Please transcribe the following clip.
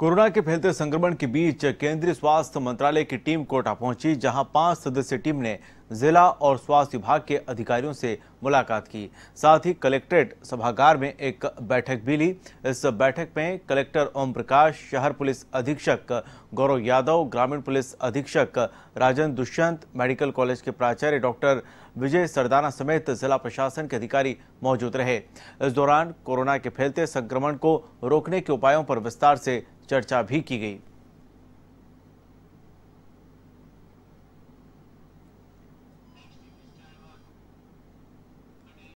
Corona के फैलते संक्रमण के बीच केंद्रीय स्वास्थ्य मंत्रालय की टीम कोटा पहुँची, जहाँ पाँच सदस्यीय टीम ने जिला और स्वास्थ्य विभाग के अधिकारियों से मुलाकात की। साथ ही कलेक्ट्रेट सभागार में एक बैठक भी ली। इस बैठक में कलेक्टर ओम प्रकाश शहर पुलिस अधीक्षक गौरव यादव, ग्रामीण पुलिस अधीक्षक राजन दुष्यंत, मेडिकल कॉलेज के प्राचार्य डॉक्टर विजय सरदाना समेत जिला प्रशासन के अधिकारी मौजूद रहे। इस दौरान कोरोना के फैलते संक्रमण को रोकने के उपायों पर विस्तार से चर्चा भी की गई।